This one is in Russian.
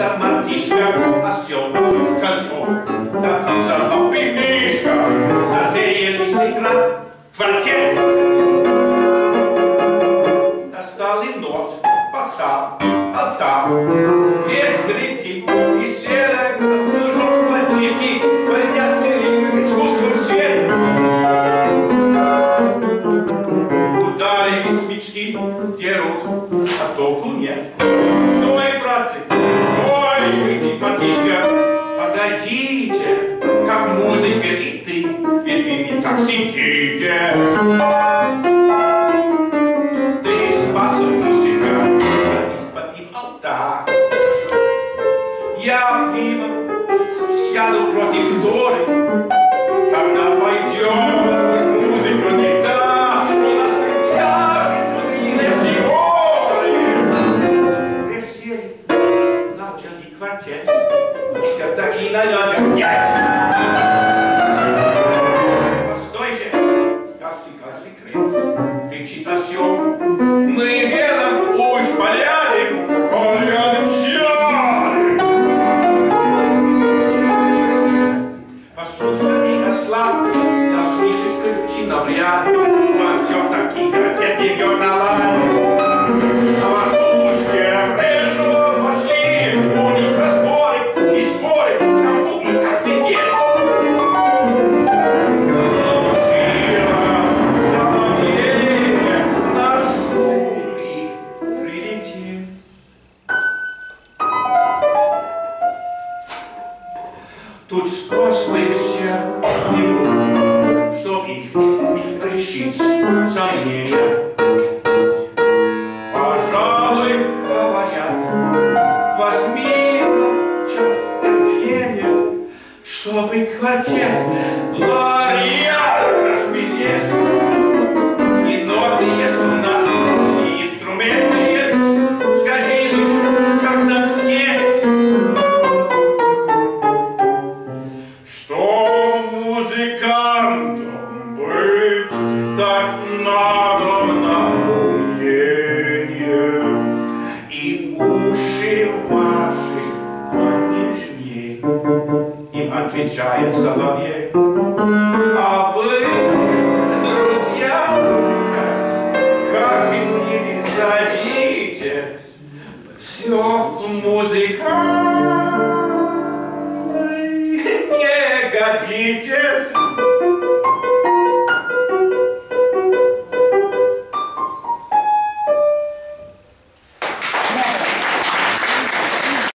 Птица, мартишка, осел, козел, да коза, мишка, затерялись игра, квартет. Достал и нот, баса, алта, две скрипки и села, жук подливки, пойдя сырым искусством свет. Ударили смички, дерут, а толку нет. Стой, братцы, подойдите, как музыка и ты, ведь вы не так сидите. Ты спасал мужика, испотив алта. Я прямо сяду против горы, когда пойдем, уж музыку не начали квартет, и все-таки надо пять. Постой же, гаси, гаси, крик, кричит осел. Мы верно уж полярим, он рядом сядем. Послушай, осла, наслышишь легче навряд, но все-таки хотят ее Тут спрос вы все нему, чтоб их решить сомнения. Пожалуй, говорят, возьми час терпения, чтобы квартет в вариант наш бизнес. Отвечает соловей. А вы, друзья, как не садитесь, все музыканты не годитесь.